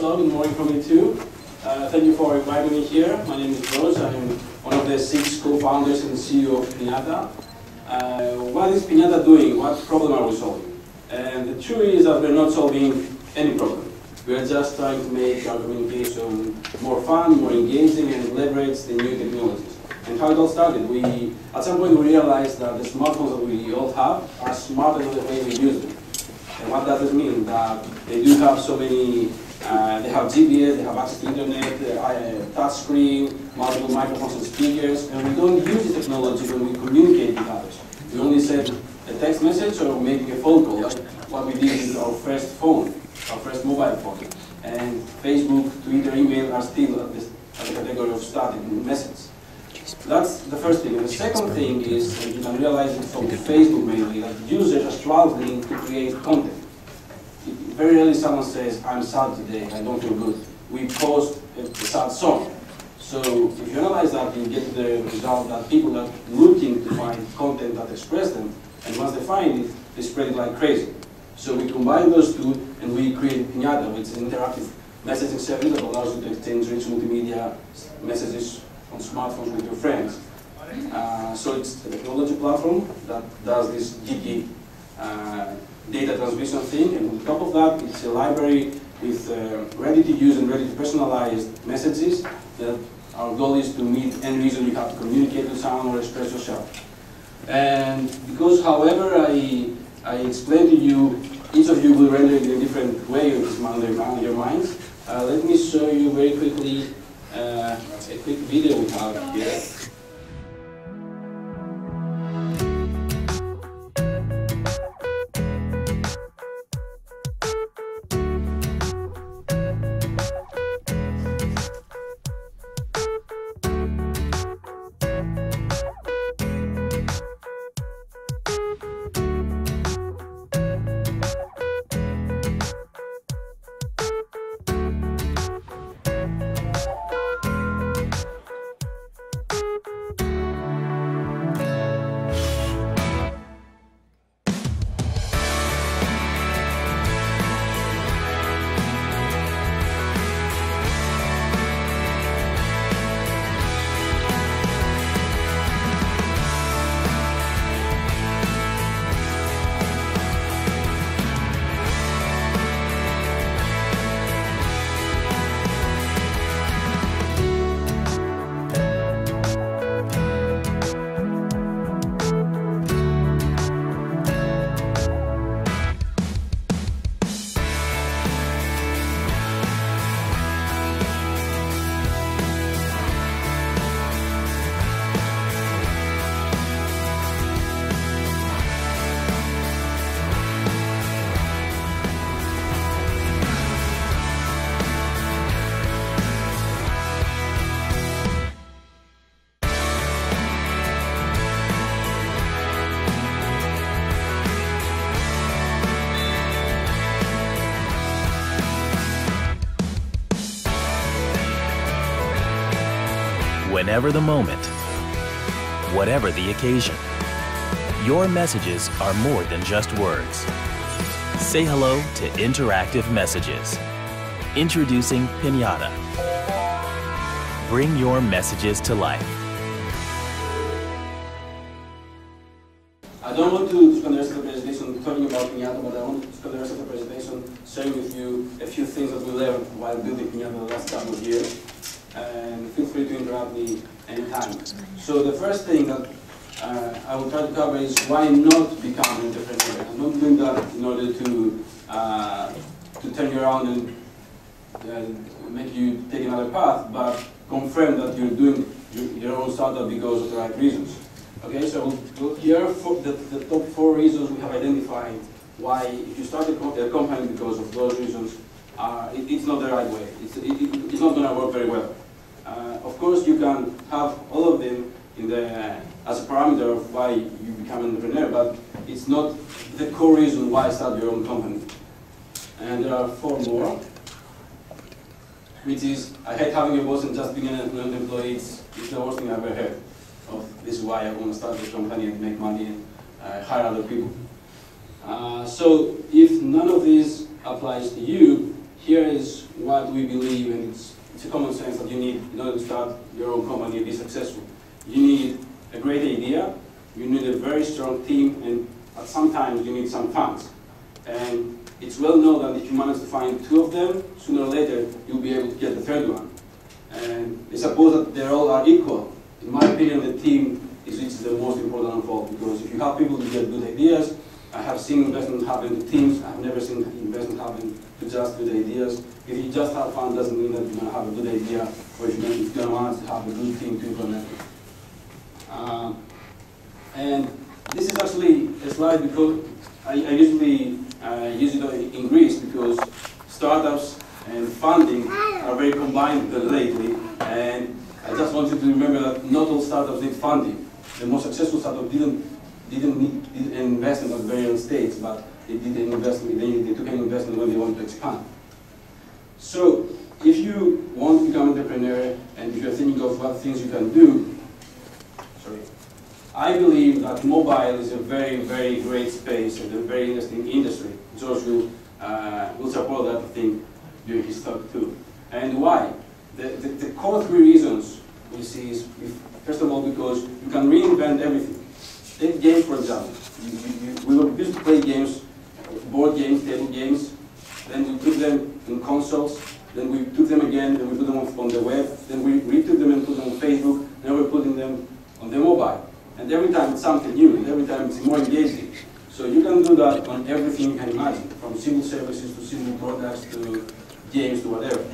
Hello, good morning from me too. Uh, thank you for inviting me here. My name is Rose. I am one of the six co-founders and CEO of Pinnatta. Uh, what is Pinnatta doing? What problem are we solving? And the truth is that we're not solving any problem. We're just trying to make our communication more fun, more engaging, and leverage the new technologies. And how it all started, we at some point we realized that the smartphones that we all have are smarter than the way we use them. And what does it mean? That they do have so many, uh, they have GPS, they have access to internet, uh, touch screen, multiple microphones and speakers, and we don't use the technology when we communicate with others. We only send a text message or maybe a phone call, like what we did with our first phone, our first mobile phone. And Facebook, Twitter, email are still at, at the category of static messages. That's the first thing. And the second thing is, and you can realize it from Facebook mainly, that users are struggling to create content. Very rarely someone says, I'm sad today, I don't feel good. We post a, a sad song. So if you analyze that, you get the result that people are looking to find content that expresses them, and once they find it, they spread it like crazy. So we combine those two, and we create Pinnatta, which is an interactive messaging service that allows you to exchange rich multimedia messages on smartphones with your friends. Uh, so it's a technology platform that does this geeky data transmission thing, and on top of that, it's a library with uh, ready-to-use and ready-to-personalized messages that our goal is to meet any reason you have to communicate with someone or express yourself. And because, however, I, I explained to you, each of you will render it in a different way on your minds. Uh, let me show you very quickly uh, a quick video we have here. Whenever the moment, whatever the occasion, your messages are more than just words. Say hello to interactive messages. Introducing Pinnatta. Bring your messages to life. I don't want to spend the rest of the presentation talking about Pinnatta, but I want to spend the rest of the presentation sharing with you a few things that we learned while building Pinnatta the last couple of years and feel free to interrupt me anytime. So the first thing that uh, I will try to cover is why not become an entrepreneur. I'm not doing that in order to uh, to turn you around and uh, make you take another path, but confirm that you're doing your own startup because of the right reasons. Okay, so here are the, the top four reasons we have identified why if you start a, company because of those reasons, uh, it, it's not the right way. It's, it, it, it's not going to work very well. Uh, of course, you can have all of them in the, as a parameter of why you become an entrepreneur, but it's not the core reason why start your own company. And there are four more, which is, I hate having a boss and just being an employee. It's, it's the worst thing I've ever heard of. This is why I want to start a company and make money and uh, hire other people. Uh, so if none of these applies to you, here is what we believe, and it's, it's a common sense that you need in order to start your own company and be successful. You need a great idea, you need a very strong team, and at some times you need some funds. And it's well known that if you manage to find two of them, sooner or later you'll be able to get the third one. And I suppose that they all are equal. In my opinion, the team is, is the most important of all, because if you have people to get good ideas, I have seen investment happen to teams, I've never seen investment happen to just good ideas. If you just have fun, doesn't mean that you're going to have a good idea, or if you're going to manage to have a good team to implement it. Uh, and this is actually a slide because I, I usually uh, use it in Greece because startups and funding are very combined lately. And I just want you to remember that not all startups need funding. The most successful startup didn't didn't need did investment at very early stage, but they did an investment. They, they took an investment when they wanted to expand. So if you want to become an entrepreneur and if you're thinking of what things you can do, sorry, I believe that mobile is a very, very great space and a very interesting industry. George will, uh, will support that, thing during his talk too. And why? The, the, the core three reasons we see is, first of all, because you can reinvent everything. Take games, for example. You, you, you, we were used to play games, board games, table games, then we put them in consoles, then we took them again and we put them on, the web, then we retook them and put them on Facebook, now we're putting them on the mobile. And every time it's something new, and every time it's more engaging. So you can do that on everything you can imagine, from simple services to simple products to games to whatever.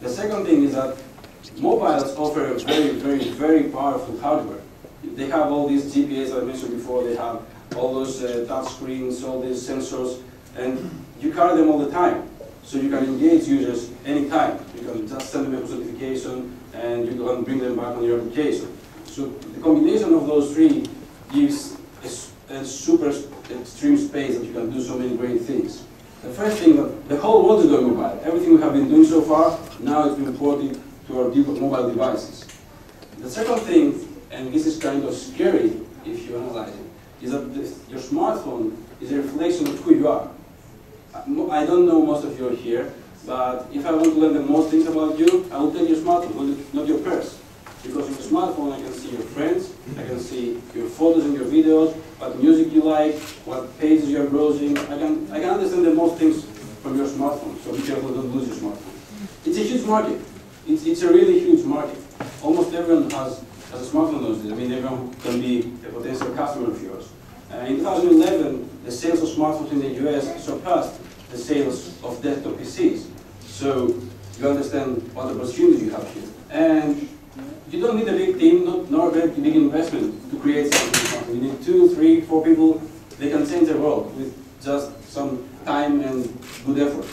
The second thing is that mobiles offer very, very, very powerful hardware. They have all these GPS I mentioned before, they have all those uh, touch screens, all these sensors, and you carry them all the time. So you can engage users anytime. You can just send them a notification and you can bring them back on your application. So the combination of those three gives a, a super extreme space that you can do so many great things. The first thing the whole world is going mobile. Everything we have been doing so far, now it's been ported to our mobile devices. The second thing, and this is kind of scary if you analyze it, is that this, your smartphone is a reflection of who you are. I don't know most of you are here, but if I want to learn the most things about you, I will take your smartphone, not your purse. Because with a smartphone, I can see your friends, I can see your photos and your videos, what music you like, what pages you're browsing. I can, I can understand the most things from your smartphone, so be careful don't lose your smartphone. It's a huge market. It's, it's a really huge market. Almost everyone has, has a smartphone. I mean, everyone can be a potential customer of yours. Uh, in 2011, the sales of smartphones in the US surpassed the sales of desktop PCs. So you understand what opportunity you have here. And you don't need a big team, not, nor a very big investment to create something. You need two, three, four people. They can change the world with just some time and good effort.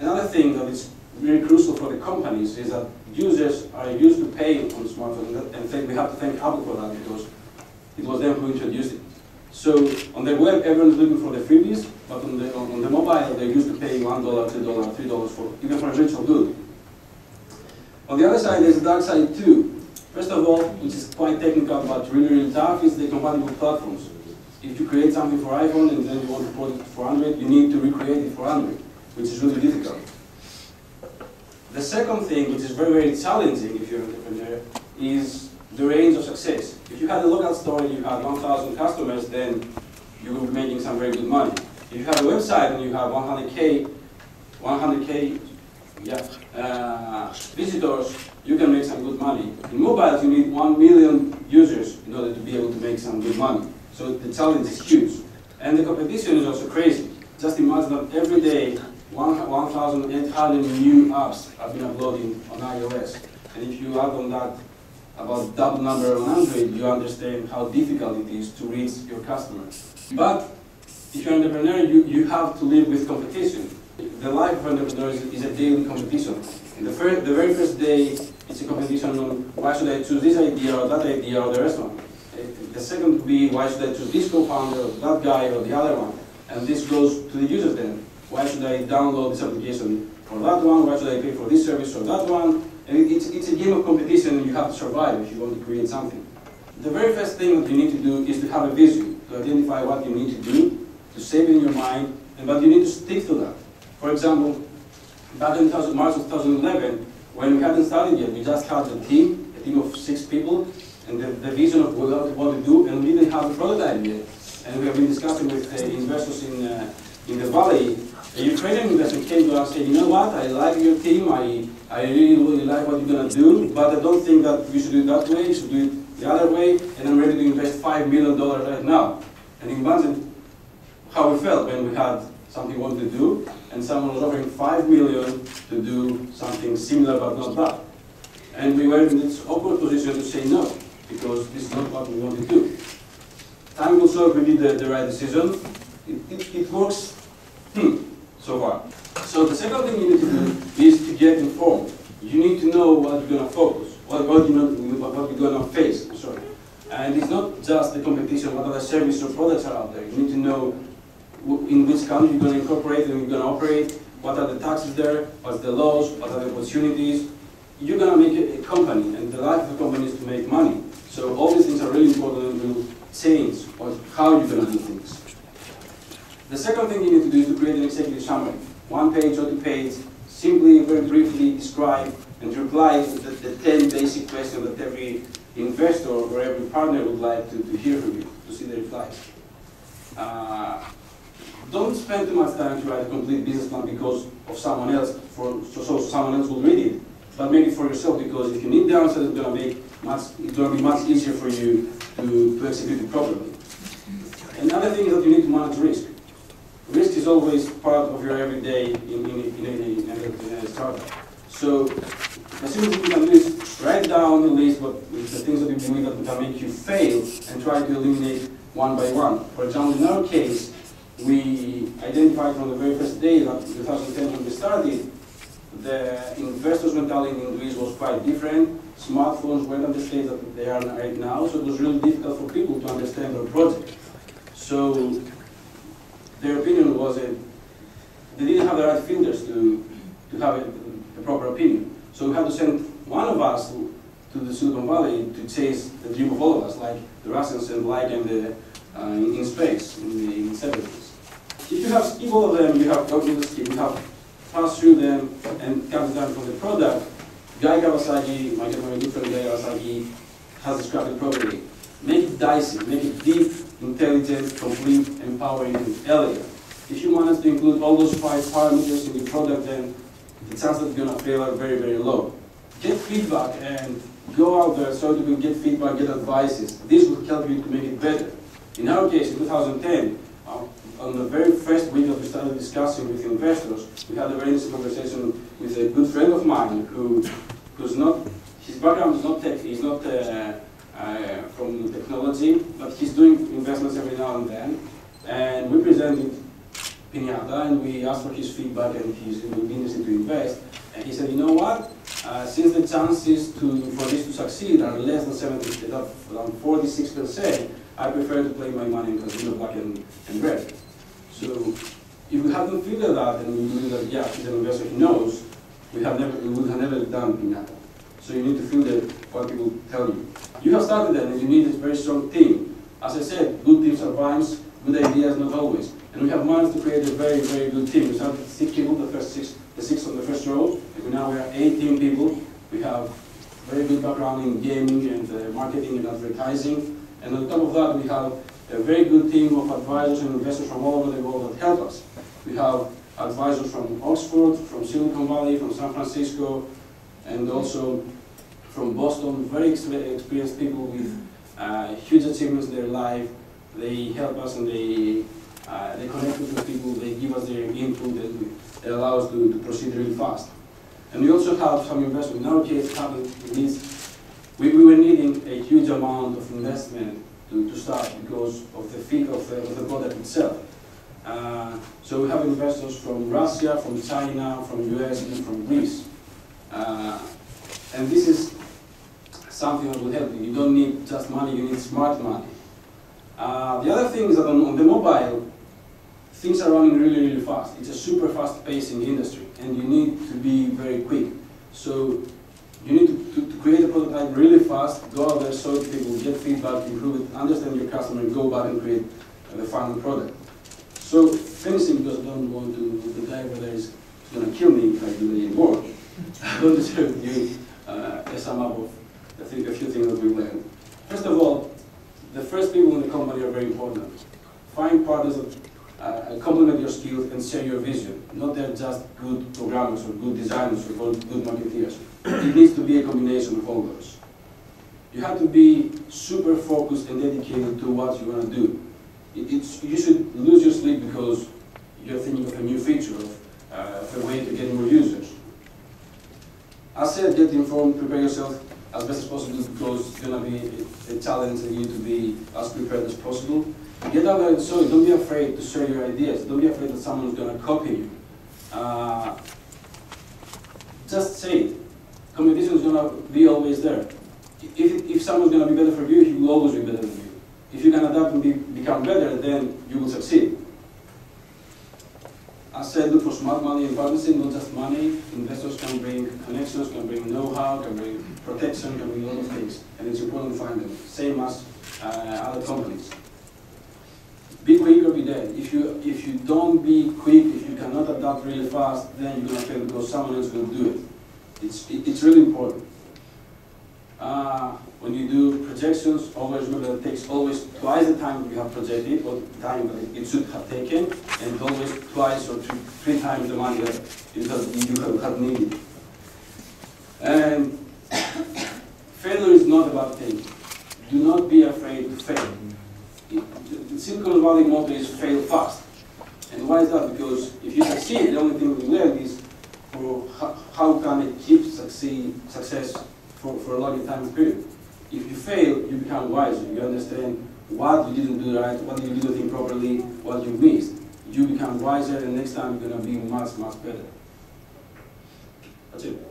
Another thing that is very crucial for the companies is that users are used to pay on smartphones, and we have to thank Apple for that because it was them who introduced it. So on the web, everyone's looking for the freebies, but on the, on, the mobile, they're used to pay $1, $2, $3 for, even for a virtual good. On the other side, there's a dark side too. First of all, which is quite technical but really, really tough, is the compatible platforms. If you create something for iPhone and then you want to put it for Android, you need to recreate it for Android, which is really difficult. The second thing, which is very, very challenging if you're an entrepreneur, is the range of success. If you had a local store and you had 1,000 customers, then you will be making some very good money. If you have a website and you have 100K, 100K yeah, uh, visitors, you can make some good money. In mobiles, you need 1 million users in order to be able to make some good money. So the challenge is huge. And the competition is also crazy. Just imagine that every day, 1,800 new apps have been uploading on iOS. And if you add on that about double number on Android, you understand how difficult it is to reach your customers. But if you're an entrepreneur, you, you have to live with competition the life of an entrepreneur is, a daily competition. The, first, the very first day, it's a competition on why should I choose this idea or that idea or the rest one. Uh, the second would be why should I choose this co-founder or that guy or the other one. And this goes to the users then. Why should I download this application for that one? Why should I pay for this service or that one? And it's, it's a game of competition you have to survive if you want to create something. The very first thing that you need to do is to have a vision, to identify what you need to do, to save it in your mind, and but you need to stick to that. For example, back in March of 2011, when we hadn't started yet, we just had a team, a team of six people, and the, the vision of what we to do, and we didn't have a prototype yet. And we have been discussing with uh, investors in, uh, in the Valley. A Ukrainian investor came to us and said, you know what, I like your team, I, I really, really like what you're going to do, but I don't think that we should do it that way, we should do it the other way, and I'm ready to invest $5 million right now. And imagine how we felt when we had something we wanted to do, and someone was offering 5 million to do something similar but not that. And we were in this awkward position to say no, because this is not what we want to do. Time will show if we did the, the right decision. It, it, it works so far. So the second thing you need to do is to get informed. You need to know what you're going to focus, what, what, you know, what you're going to face. Sorry. And it's not just the competition, what other services or products are out there. You need to know in which country you're going to incorporate and you're going to operate, what are the taxes there, what's the laws, what are the opportunities. You're going to make a, company, and the life of the company is to make money. So all these things are really important and will change how you're going to do things. The second thing you need to do is to create an executive summary. One page or two page, simply, very briefly describe and reply to the, the 10 basic questions that every investor or every partner would like to, to hear from you, to see the replies. Uh, don't spend too much time to write a complete business plan because of someone else, for, so, so someone else will read it. But make it for yourself because if you need the answer, it's going to make much, it's to be much easier for you to, to execute it properly. Another thing is that you need to manage risk. Risk is always part of your everyday in, in, in, in, in a startup. So as soon as you can do write down the list what the things that you believe that can make you fail and try to eliminate one by one. For example, in our case, we identified from the very first day that 2010 when we started, the investors' mentality in Greece was quite different. Smartphones weren't at the stage that they are right now, so it was really difficult for people to understand our project. So their opinion was that they didn't have the right filters to, to have a, a proper opinion. So we had to send one of us to, to the Silicon Valley to chase the dream of all of us, like the Russians and like in, the, uh, in, in space in the, in the 70s. If you have people of them, you have calculus, you have passed through them and come down from the product, Guy Kawasaki, my good friend Guy Kawasaki, has described it properly. Make it dicey, make it deep, intelligent, complete, empowering, and elegant. If you manage to include all those five parameters in your product, then the chances that you're going to fail are very, very low. Get feedback and go out there so that you can get feedback, get advices. This will help you to make it better. In our case, in 2010, on the very first week that we started discussing with investors, we had a very interesting conversation with a good friend of mine who, who's not, his background is not tech, he's not uh, uh, from technology, but he's doing investments every now and then. And we presented Pinnatta and we asked for his feedback and his willingness to invest. And he said, you know what? Uh, since the chances to, for this to succeed are less than 70, than 46%, I prefer to play my money in consumer black and, and red. So if we hadn't figured that and we knew that, yeah, he's an investor, he knows, we, have never, we would have never done Pinnatta. So you need to filter what people tell you. You have started that and you need a very strong team. As I said, good teams sometimes, good ideas not always. And we have managed to create a very, very good team. We started six people, the first six, the six on the first row, and now we are 18 people. We have very good background in gaming and uh, marketing and advertising. And on top of that, we have a very good team of advisors and investors from all over the world that help us. We have advisors from Oxford, from Silicon Valley, from San Francisco, and also from Boston, very experienced people with uh, huge achievements in their life. They help us and they, uh, they connect with people, they give us their input, and it allows us to, to proceed really fast. And we also have some investment. In our case, we, we were needing a huge amount of investment to, to start because of the fee of the, of the product itself. Uh, so we have investors from Russia, from China, from US, and from Greece. Uh, and this is something that will help you. You don't need just money, you need smart money. Uh, the other thing is that on, on, the mobile, things are running really, really fast. It's a super fast pacing industry, and you need to be very quick. So you need to, to, to, create a prototype really fast, go out there, show it to people, get feedback, improve it, understand your customer, go back and create uh, the final product. So finishing, because I don't want to, the guy over there is going to kill me if I do it anymore. I'm going to share with you uh, a sum up of I think a few things that we learned. First of all, the first people in the company are very important. Find partners that uh, complement your skills and share your vision. Not they're just good programmers or good designers or good marketeers. it needs to be a combination of all those. You have to be super focused and dedicated to what you want to do. It, it's, you should lose your sleep because you're thinking of a new feature, of, uh, of a way to get more users. As said, get informed, prepare yourself as best as possible because it's going to be a challenge and you to be as prepared as possible. Get out there and show it. Don't be afraid to share your ideas. Don't be afraid that someone's going to copy you. Uh, just say it. Competition is going to be always there. If, if someone's going to be better for you, he will always be better than you. If you can adapt and be, become better, then you will succeed. I said for smart money and partnership, not just money. Investors can bring connections, can bring know-how, can bring protection, can bring a lot of things. And it's important to find them, same as uh, other companies. Be quick or be dead. If you, if you don't be quick, if you cannot adapt really fast, then you're going to fail because someone else will do it. It's, it, it's really important. Uh, when you do projections, always remember that it takes always twice the time you have projected or the time that it should have taken, and always twice or three, three times the money that you have, have needed. And failure is not a bad thing. Do not be afraid to fail. It, the Silicon Valley motto is fail fast. And why is that? Because if you succeed, the only thing you learn is how, how can I keep succeed, success for, for a long time period. If you fail, you become wiser. You understand what you didn't do right, what you didn't think properly, what you missed. You become wiser, and next time you're going to be much, much better. That's it.